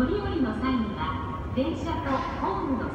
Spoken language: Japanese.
乗り降りの際には電車とホームの